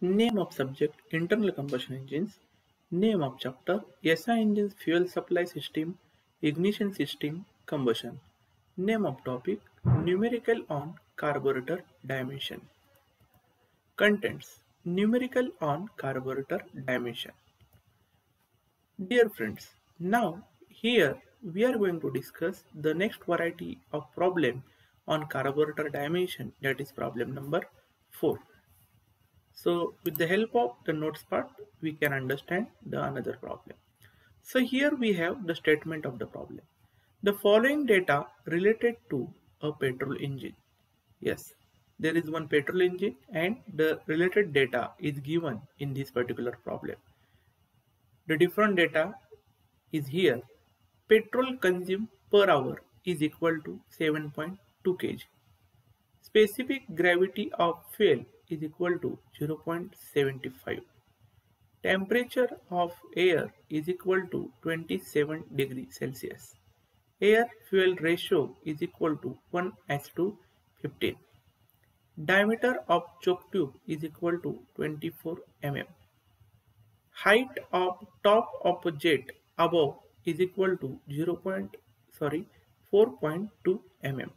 Name of subject internal combustion engines. Name of chapter SI engines fuel supply system, ignition system, combustion. Name of topic numerical on carburetor dimension. Contents numerical on carburetor dimension. Dear friends, now here we are going to discuss the next variety of problem on carburetor dimension that is problem number 4. So with the help of the notes part, we can understand the another problem. So here we have the statement of the problem. The following data related to a petrol engine. Yes, there is one petrol engine and the related data is given in this particular problem. The different data is here. Petrol consumed per hour is equal to 7.2 kg. Specific gravity of fuel is equal to 0.75. Temperature of air is equal to 27 degree Celsius. Air fuel ratio is equal to 1 as to 15. Diameter of choke tube is equal to 24 mm. Height of top of jet above is equal to 0. sorry 4.2 mm.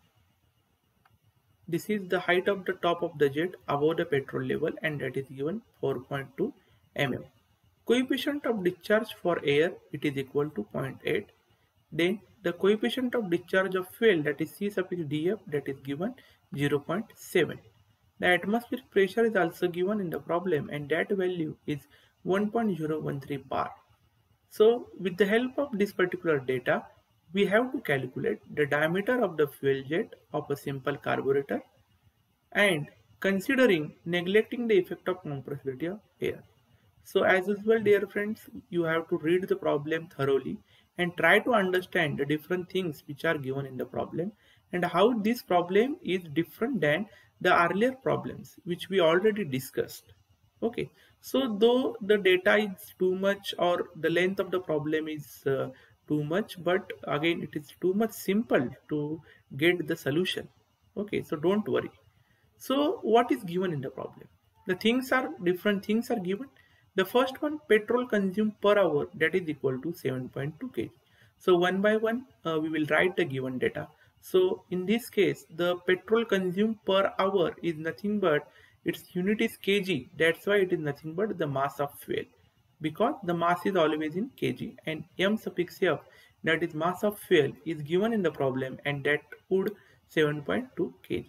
This is the height of the top of the jet above the petrol level and that is given 4.2 mm. Coefficient of discharge for air it is equal to 0.8. Then the coefficient of discharge of fuel that is C suffix df that is given 0.7. The atmospheric pressure is also given in the problem and that value is 1.013 bar. So with the help of this particular data we have to calculate the diameter of the fuel jet of a simple carburetor and considering neglecting the effect of compressibility of air. So as usual dear friends, you have to read the problem thoroughly and try to understand the different things which are given in the problem and how this problem is different than the earlier problems which we already discussed. Okay, so though the data is too much or the length of the problem is uh, too much but again it is too much simple to get the solution. Okay so don't worry. So what is given in the problem? The things are different things are given. The first one petrol consumed per hour that is equal to 7.2 kg. So one by one uh, we will write the given data. So in this case the petrol consumed per hour is nothing but its unit is kg. That's why it is nothing but the mass of fuel because the mass is always in kg and m suffix f that is mass of fuel is given in the problem and that would 7.2 kg.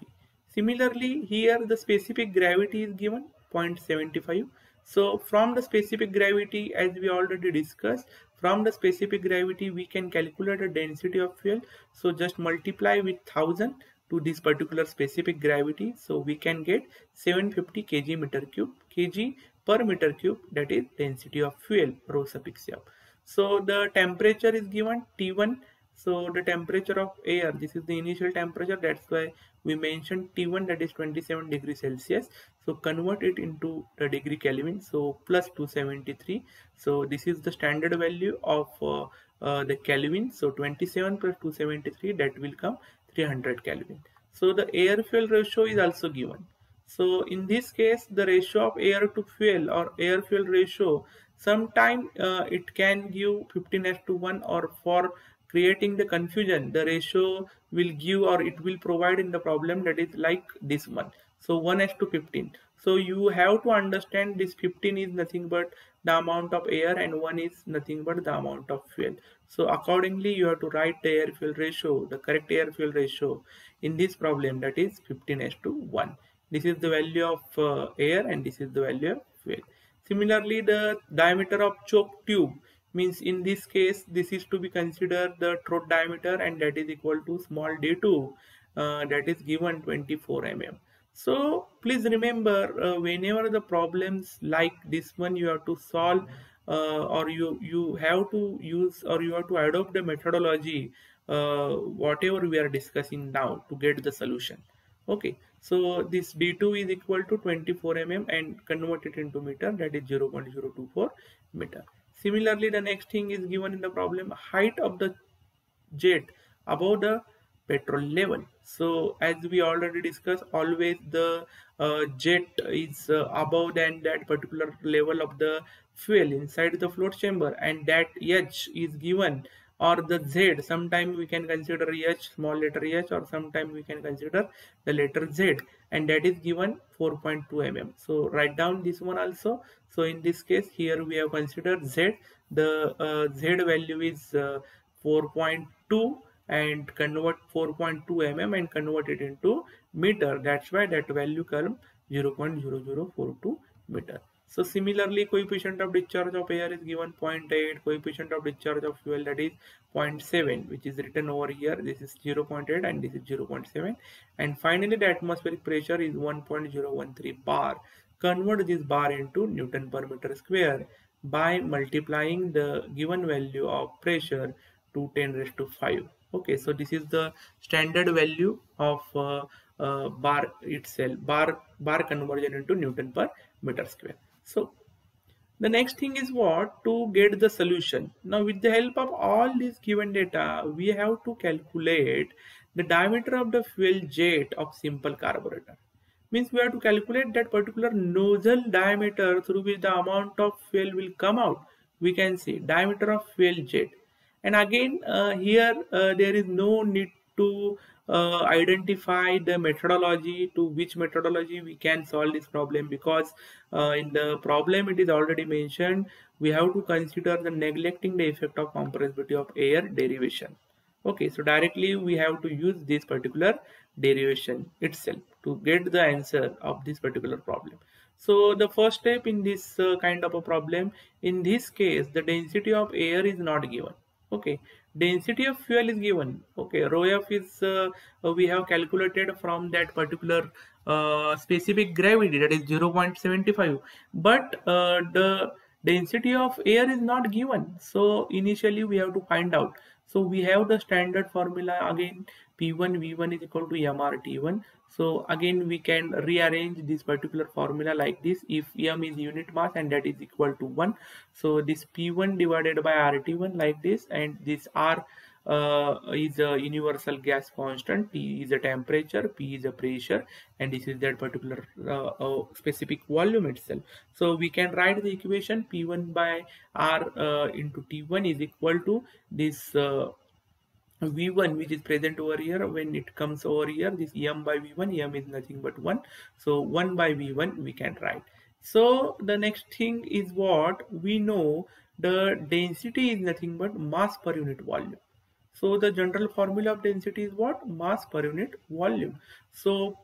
Similarly here the specific gravity is given 0.75 so from the specific gravity as we already discussed from the specific gravity we can calculate the density of fuel so just multiply with 1000 to this particular specific gravity so we can get 750 kg meter cube kg per meter cube that is density of fuel rho suffix f. So the temperature is given T1 so the temperature of air this is the initial temperature that's why we mentioned T1 that is 27 degrees Celsius. So convert it into the degree Kelvin so plus 273 so this is the standard value of uh, uh, the Kelvin. So 27 plus 273 that will come 300 Kelvin so the air fuel ratio is also given so in this case, the ratio of air to fuel or air fuel ratio, sometime uh, it can give 15 s to 1 or for creating the confusion, the ratio will give or it will provide in the problem that is like this one. So 1 s to 15. So you have to understand this 15 is nothing but the amount of air and 1 is nothing but the amount of fuel. So accordingly you have to write the air fuel ratio, the correct air fuel ratio in this problem that is 15 s to 1 this is the value of uh, air and this is the value of fuel. Similarly the diameter of choke tube means in this case this is to be considered the throat diameter and that is equal to small d2 uh, that is given 24 mm so please remember uh, whenever the problems like this one you have to solve uh, or you you have to use or you have to adopt the methodology uh, whatever we are discussing now to get the solution. Okay. So this d2 is equal to 24 mm and convert it into meter that is 0.024 meter. Similarly the next thing is given in the problem height of the jet above the petrol level. So as we already discussed always the uh, jet is uh, above than that particular level of the fuel inside the float chamber and that h is given or the z. Sometimes we can consider h small letter h or sometimes we can consider the letter z and that is given 4.2 mm. So write down this one also. So in this case here we have considered z. The uh, z value is uh, 4.2 and convert 4.2 mm and convert it into meter. That's why that value comes 0.0042 meter. So similarly coefficient of discharge of air is given 0.8 coefficient of discharge of fuel that is 0.7 which is written over here. This is 0.8 and this is 0.7 and finally the atmospheric pressure is 1.013 bar. Convert this bar into newton per meter square by multiplying the given value of pressure to 10 raised to 5 okay so this is the standard value of uh, uh, bar itself bar bar conversion into newton per meter square. So the next thing is what? To get the solution. Now with the help of all these given data we have to calculate the diameter of the fuel jet of simple carburetor. Means we have to calculate that particular nozzle diameter through which the amount of fuel will come out. We can see diameter of fuel jet and again uh, here uh, there is no need to uh, identify the methodology to which methodology we can solve this problem because uh, in the problem it is already mentioned we have to consider the neglecting the effect of compressibility of air derivation. Okay so directly we have to use this particular derivation itself to get the answer of this particular problem. So the first step in this uh, kind of a problem in this case the density of air is not given okay. Density of fuel is given. Okay. Rho f is uh, we have calculated from that particular uh, specific gravity that is 0.75 but uh, the density of air is not given. So initially we have to find out. So we have the standard formula again. P1 v1 is equal to mrt1 so again we can rearrange this particular formula like this. If m is unit mass and that is equal to 1 so this p1 divided by rt1 like this and this r uh, is a universal gas constant. T is a temperature P is a pressure and this is that particular uh, uh, specific volume itself. So we can write the equation P1 by R uh, into T1 is equal to this uh, v1 which is present over here when it comes over here this m by v1 m is nothing but 1 so 1 by v1 we can write. So the next thing is what? We know the density is nothing but mass per unit volume. So the general formula of density is what? Mass per unit volume. So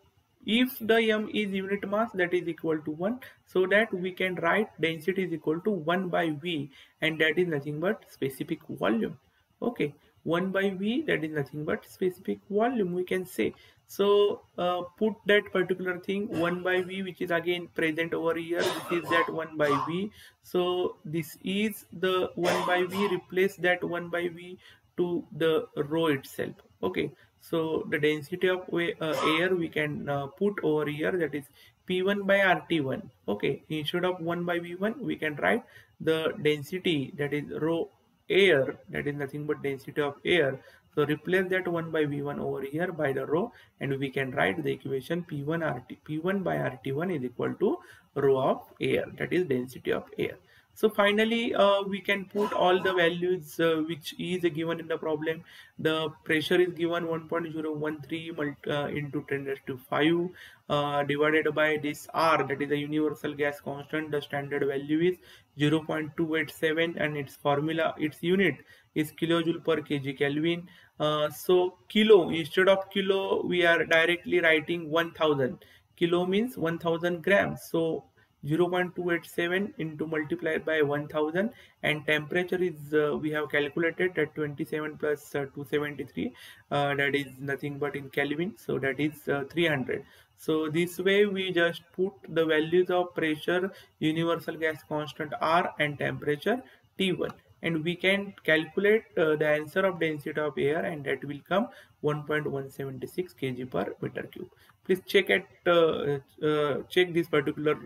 if the m is unit mass that is equal to 1 so that we can write density is equal to 1 by v and that is nothing but specific volume. Okay 1 by v that is nothing but specific volume we can say. So uh, put that particular thing 1 by v which is again present over here which is that 1 by v. So this is the 1 by v replace that 1 by v to the rho itself. Okay. So the density of uh, air we can uh, put over here that is p1 by rt1 okay. Instead of 1 by v1 we can write the density that is rho air that is nothing but density of air. So replace that 1 by v1 over here by the rho and we can write the equation p1 rt p1 by rt1 is equal to rho of air that is density of air so finally, uh, we can put all the values uh, which is given in the problem. The pressure is given 1.013 uh, into 10 raised to 5 uh, divided by this R that is the universal gas constant. The standard value is 0.287 and its formula, its unit is kilojoule per kg Kelvin. Uh, so kilo instead of kilo we are directly writing 1000 kilo means 1000 grams so 0.287 into multiplied by 1000 and temperature is uh, we have calculated at 27 plus, uh, 273 uh, that is nothing but in Kelvin so that is uh, 300 so this way we just put the values of pressure universal gas constant R and temperature T1 and we can calculate uh, the answer of density of air and that will come 1.176 kg per meter cube. Please check at uh, uh, check this particular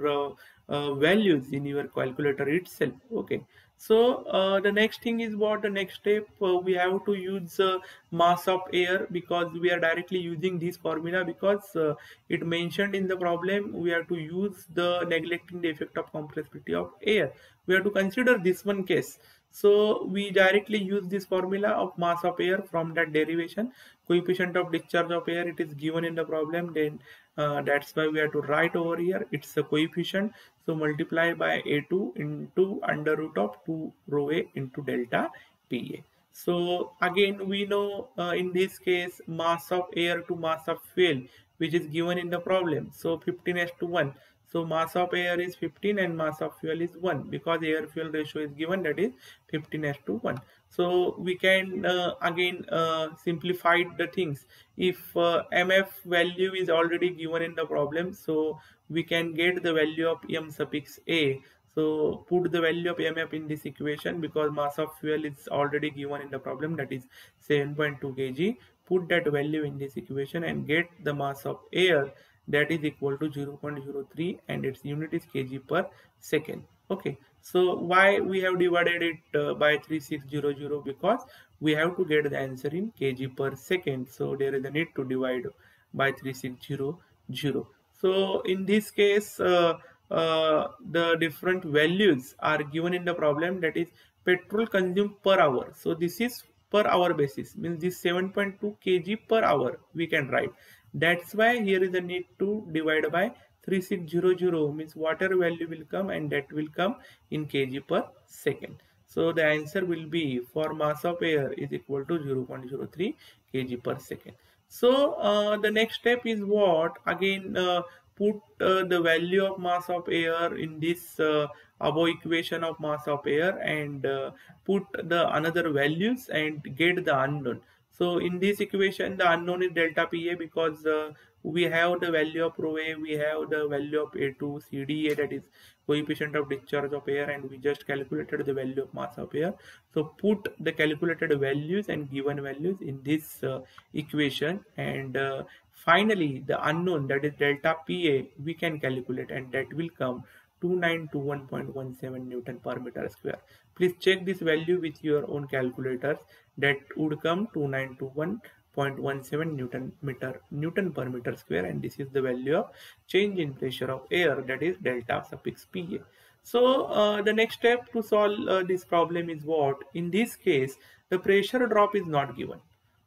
uh, values in your calculator itself okay? So uh, the next thing is what? The next step uh, we have to use uh, mass of air because we are directly using this formula because uh, it mentioned in the problem we have to use the neglecting the effect of compressibility of air. We have to consider this one case so we directly use this formula of mass of air from that derivation. Coefficient of discharge of air it is given in the problem. Then uh, that's why we have to write over here. It's a coefficient. So multiply by a2 into under root of 2 rho a into delta pa so again we know uh, in this case mass of air to mass of fuel which is given in the problem. So 15 s to 1 so mass of air is 15 and mass of fuel is 1 because air fuel ratio is given that is 15 s to 1 so we can uh, again uh, simplify the things. If uh, mf value is already given in the problem so we can get the value of m suffix a. So put the value of mf in this equation because mass of fuel is already given in the problem that is 7.2 kg. Put that value in this equation and get the mass of air that is equal to 0.03 and its unit is kg per second. Okay so why we have divided it uh, by 3600 because we have to get the answer in kg per second. So there is a need to divide by 3600 so in this case uh, uh, the different values are given in the problem that is petrol consumed per hour. So this is per hour basis means this 7.2 kg per hour we can write that's why here is a need to divide by 3600 means water value will come and that will come in kg per second. So the answer will be for mass of air is equal to 0.03 kg per second. So uh, the next step is what? Again uh, put uh, the value of mass of air in this uh, above equation of mass of air and uh, put the another values and get the unknown so in this equation, the unknown is delta PA because uh, we have the value of rho A, we have the value of A2, CDA that is coefficient of discharge of air and we just calculated the value of mass of air. So put the calculated values and given values in this uh, equation and uh, finally the unknown that is delta PA we can calculate and that will come 2921.17 Newton per meter square. Please check this value with your own calculators that would come 2921.17 Newton meter Newton per meter square and this is the value of change in pressure of air that is delta suffix PA. So uh, the next step to solve uh, this problem is what? In this case, the pressure drop is not given.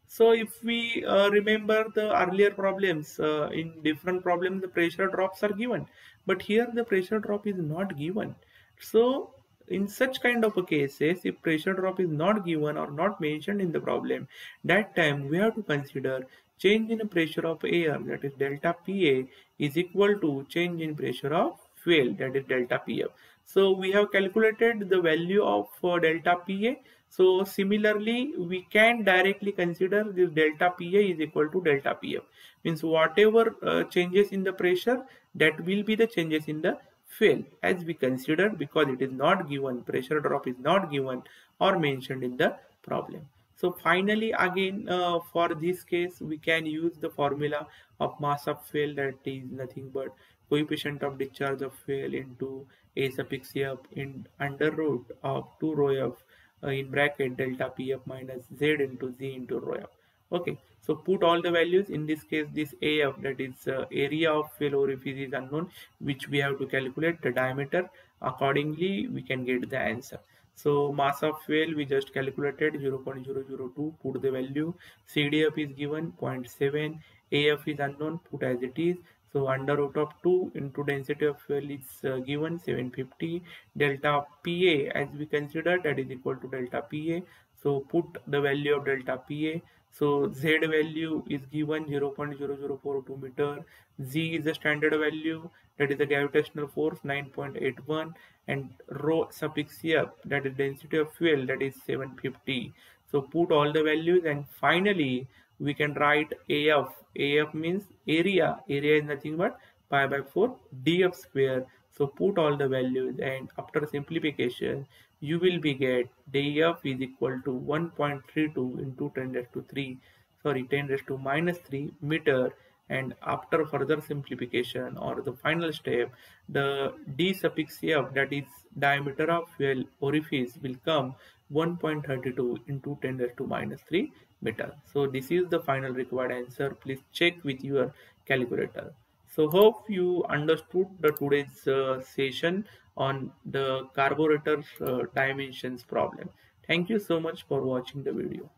So if we uh, remember the earlier problems, uh, in different problems the pressure drops are given. But here the pressure drop is not given. So in such kind of cases, if pressure drop is not given or not mentioned in the problem, that time we have to consider change in pressure of air that is delta PA is equal to change in pressure of fuel that is delta PF. So we have calculated the value of uh, delta PA. So similarly, we can directly consider this delta PA is equal to delta PF. Means whatever uh, changes in the pressure that will be the changes in the fail as we considered because it is not given pressure drop is not given or mentioned in the problem. So finally again uh, for this case we can use the formula of mass of fail that is nothing but coefficient of discharge of fail into a suffix f in under root of 2 rho f uh, in bracket delta pf minus z into z into rho f okay so put all the values in this case this af that is uh, area of fail orifice is unknown which we have to calculate the diameter. Accordingly we can get the answer. So mass of fail we just calculated 0.002 put the value. Cdf is given 0.7 af is unknown put as it is. So under root of 2 into density of fuel is uh, given 750 delta PA as we consider that is equal to delta PA. So put the value of delta PA so Z value is given 0.0042 meter. Z is the standard value that is the gravitational force 9.81 and rho suffix F that is density of fuel that is 750. So put all the values and finally we can write AF. AF means area. Area is nothing but pi by 4 df square. So put all the values and after simplification you will be get df is equal to 1.32 into 10 raised to 3 sorry 10 raised to minus 3 meter. And after further simplification or the final step the d suffix f that is diameter of fuel orifice will come 1.32 into 10 raised to minus 3 meter. So this is the final required answer. Please check with your calculator. So hope you understood the today's uh, session on the carburetor uh, dimensions problem. Thank you so much for watching the video